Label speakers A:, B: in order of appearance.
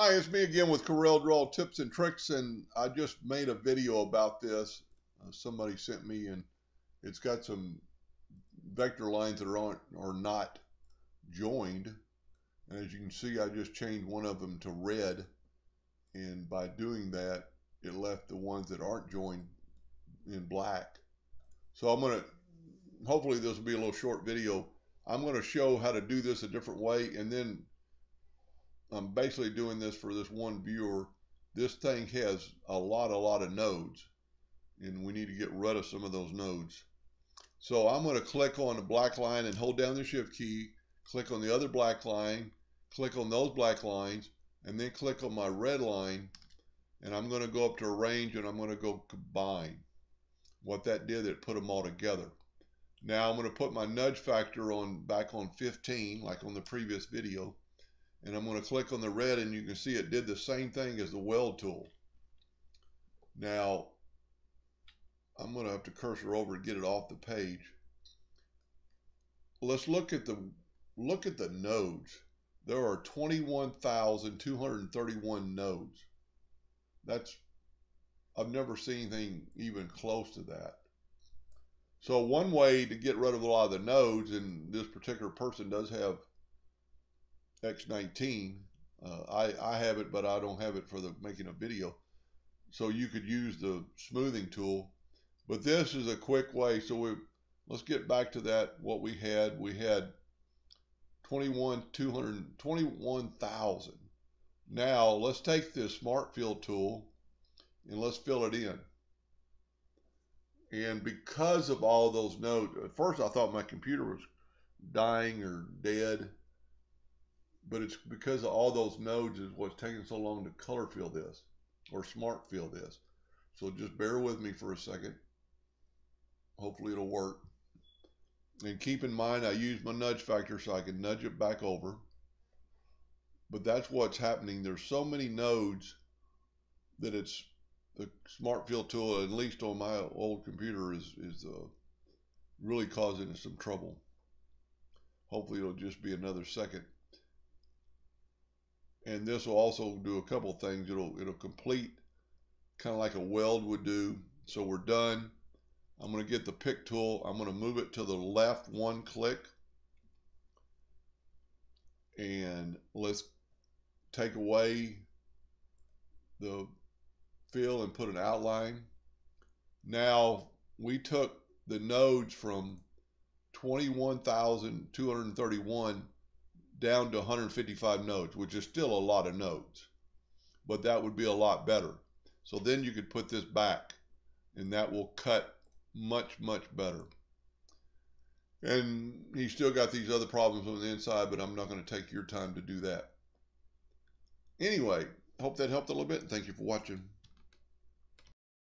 A: Hi, it's me again with CorelDRAW tips and tricks, and I just made a video about this. Uh, somebody sent me, and it's got some vector lines that aren't are not joined. And as you can see, I just changed one of them to red, and by doing that, it left the ones that aren't joined in black. So I'm gonna, hopefully this will be a little short video. I'm gonna show how to do this a different way, and then I'm basically doing this for this one viewer. This thing has a lot, a lot of nodes, and we need to get rid of some of those nodes. So I'm going to click on the black line and hold down the shift key, click on the other black line, click on those black lines, and then click on my red line, and I'm going to go up to arrange and I'm going to go combine. What that did, it put them all together. Now I'm going to put my nudge factor on back on 15, like on the previous video and I'm going to click on the red and you can see it did the same thing as the weld tool. Now, I'm going to have to cursor over to get it off the page. Let's look at the look at the nodes. There are 21,231 nodes. That's I've never seen anything even close to that. So one way to get rid of a lot of the nodes, and this particular person does have X19. Uh, I, I have it, but I don't have it for the making a video. So you could use the smoothing tool. But this is a quick way. So we let's get back to that. What we had, we had 21, 200, 21,000. Now let's take this smart fill tool and let's fill it in. And because of all those nodes, at first I thought my computer was dying or dead but it's because of all those nodes is what's taking so long to color fill this or smart fill this. So just bear with me for a second. Hopefully it'll work. And keep in mind, I use my nudge factor so I can nudge it back over. But that's what's happening. There's so many nodes that it's the smart fill tool, at least on my old computer, is, is uh, really causing us some trouble. Hopefully it'll just be another second and this will also do a couple things. It'll it'll complete kind of like a weld would do. So we're done. I'm going to get the pick tool. I'm going to move it to the left one click. And let's take away the fill and put an outline. Now we took the nodes from 21,231 down to 155 nodes, which is still a lot of nodes, but that would be a lot better. So then you could put this back and that will cut much, much better. And he's still got these other problems on the inside, but I'm not going to take your time to do that. Anyway, hope that helped a little bit. Thank you for watching.